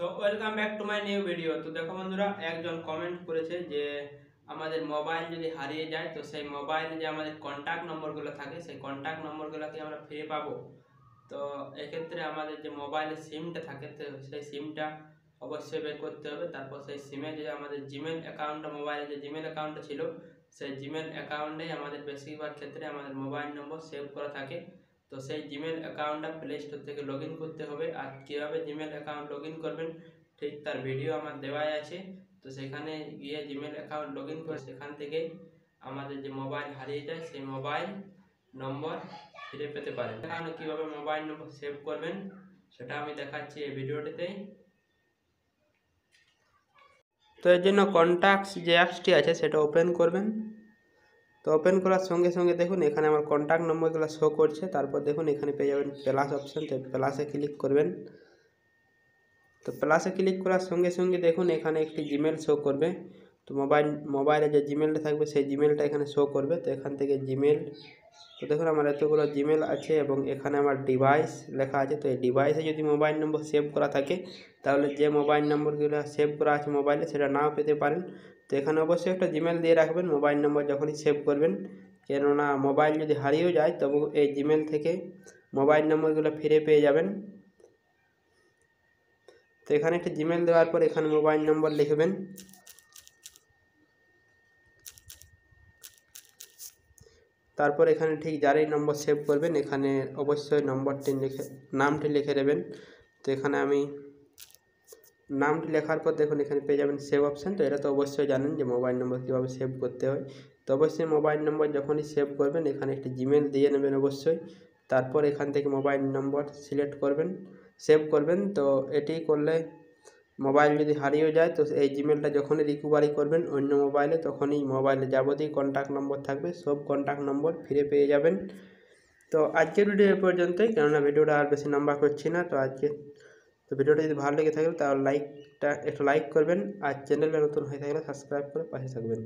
তো welcome back to my new video তো দেখো বন্ধুরা, একজন কমেন্ট করেছে যে, আমাদের মোবাইল যদি হারিয়ে যায়, তো সেই মোবাইলে যে আমাদের কন্ট্যাক্ট নম্বরগুলো থাকে, সেই কন্ট্যাক্ট নম্বরগুলো কি আমরা ফিরে পাবো। তো এক্ষেত্রে আমাদের যে মোবাইলের সিমটা থাকে, তো সেই সিমটা অবশ্যই বের করতে হবে। তারপর সেই সিমে যে আমাদের জিমেল অ্যাকাউন্টটা মোবাইলে যে জিমেল অ্যাকাউন্টটা ছিল, সেই জিমেল অ্যাকাউন্টে আমাদের বেশিরভাগ ক্ষেত্রে আমাদের মোবাইল নম্বর সেভ করা থাকে। তো সেই জিমেল অ্যাকাউন্টটা প্লে স্টোর থেকে লগ করতে হবে। আর কীভাবে জিমেল অ্যাকাউন্ট লগ করবেন, ঠিক তার ভিডিও আমার দেওয়াই আছে। তো সেখানে গিয়ে জিমেল অ্যাকাউন্ট লগ করে সেখান থেকে আমাদের যে মোবাইল হারিয়ে যায়, সেই মোবাইল নম্বর ফিরে পেতে পারেন। কারণে কীভাবে মোবাইল নম্বর সেভ করবেন, সেটা আমি দেখাচ্ছি এই ভিডিওটিতেই তো এর জন্য কন্ট্যাক্টস যে অ্যাপসটি আছে, সেটা ওপেন করবেন। তো ওপেন করার সঙ্গে সঙ্গে দেখুন, এখানে আমার কন্ট্যাক্ট নম্বরগুলো শো করছে। তারপর দেখুন, এখানে পেয়ে যাবেন প্লাস অপশান তো প্লাসে ক্লিক করবেন। তো প্লাসে ক্লিক করার সঙ্গে সঙ্গে দেখুন, এখানে একটি জিমেল শো করবে। তো মোবাইল, মোবাইলে যে জিমেলটা থাকবে, সেই জিমেলটা এখানে শো করবে। তো এখান থেকে জিমেল তো দেখুন আমার এতগুলো জিমেল আছে এবং এখানে আমার ডিভাইস লেখা আছে। তো এই ডিভাইসে যদি মোবাইল নম্বর সেভ করা থাকে, তাহলে যে মোবাইল নম্বরগুলো সেভ করা আছে মোবাইলে সেটা নাও পেতে পারেন। তো এখানে অবশ্যই একটা জিমেল দিয়ে রাখবেন মোবাইল নম্বর যখনই সেভ করবেন। কেননা মোবাইল যদি হারিয়েও যায়, তবু এই জিমেল থেকে মোবাইল নম্বরগুলো ফিরে পেয়ে যাবেন। তো এখানে একটা জিমেল দেওয়ার পর এখানে মোবাইল নম্বর লিখবেন। তারপর এখানে ঠিক যারই নম্বর সেভ করবেন, এখানে অবশ্যই নম্বরটি লিখে, নামটি লিখে দেবেন। তো এখানে আমি নামটি লেখার পর দেখুন এখানে পেয়ে যাবেন সেভ অপশান তো এটা তো অবশ্যই জানেন যে মোবাইল নম্বর কীভাবে সেভ করতে হয়। তো অবশ্যই মোবাইল নম্বর যখনই সেভ করবেন, এখানে একটি জিমেল দিয়ে নেবেন অবশ্যই। তারপর এখান থেকে মোবাইল নম্বর সিলেক্ট করবেন সেভ করবেন। তো এটি করলে মোবাইল যদি হারিয়ে যায়, তো এই জিমেলটা যখনই রিকভারি করবেন, অন্য মোবাইলে তখনই মোবাইলে যাবতীয় কন্ট্যাক্ট নম্বর থাকবে, সব কন্ট্যাক্ট নম্বর ফিরে পেয়ে যাবেন। তো আজকের ভিডিও পর্যন্তই, কেননা ভিডিওটা আর বেশি নাম্বার করছি না, তো আজকে, তো ভিডিওটা যদি ভালো লেগে থাকে, তাহলে লাইকটা একটু লাইক করবেন, আর চ্যানেলে নতুন হয়ে থাকলে সাবস্ক্রাইব করে পাশে থাকবেন।